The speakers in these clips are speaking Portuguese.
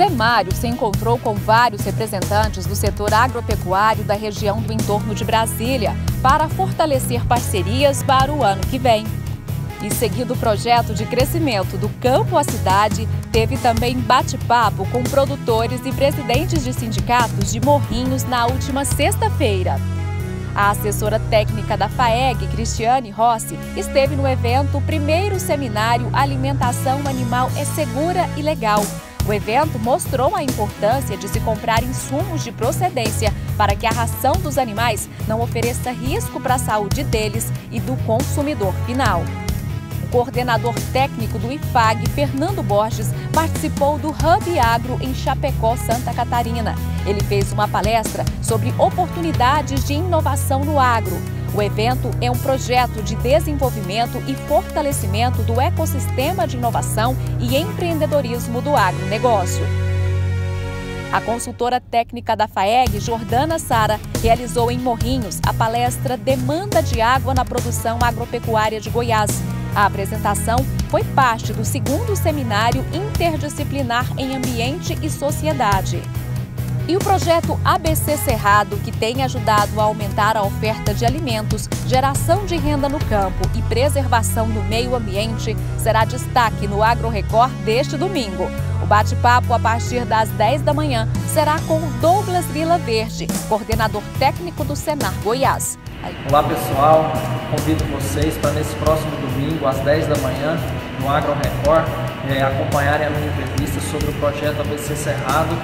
Semário se encontrou com vários representantes do setor agropecuário da região do entorno de Brasília para fortalecer parcerias para o ano que vem. E seguido o projeto de crescimento do campo à cidade, teve também bate-papo com produtores e presidentes de sindicatos de Morrinhos na última sexta-feira. A assessora técnica da FAEG, Cristiane Rossi, esteve no evento primeiro seminário Alimentação Animal é Segura e Legal, o evento mostrou a importância de se comprar insumos de procedência para que a ração dos animais não ofereça risco para a saúde deles e do consumidor final. O coordenador técnico do IFAG, Fernando Borges, participou do Hub Agro em Chapecó, Santa Catarina. Ele fez uma palestra sobre oportunidades de inovação no agro. O evento é um projeto de desenvolvimento e fortalecimento do ecossistema de inovação e empreendedorismo do agronegócio. A consultora técnica da FAEG, Jordana Sara, realizou em Morrinhos a palestra Demanda de Água na Produção Agropecuária de Goiás. A apresentação foi parte do segundo seminário interdisciplinar em Ambiente e Sociedade. E o projeto ABC Cerrado, que tem ajudado a aumentar a oferta de alimentos, geração de renda no campo e preservação do meio ambiente, será destaque no Agro Record deste domingo. O bate-papo, a partir das 10 da manhã, será com Douglas Vila Verde, coordenador técnico do Senar Goiás. Olá pessoal, convido vocês para nesse próximo domingo, às 10 da manhã, no Agro Record, é, acompanharem a minha entrevista sobre o projeto ABC Cerrado,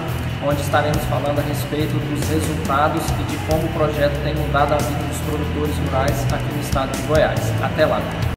onde estaremos falando a respeito dos resultados e de como o projeto tem mudado a vida dos produtores rurais aqui no estado de Goiás. Até lá!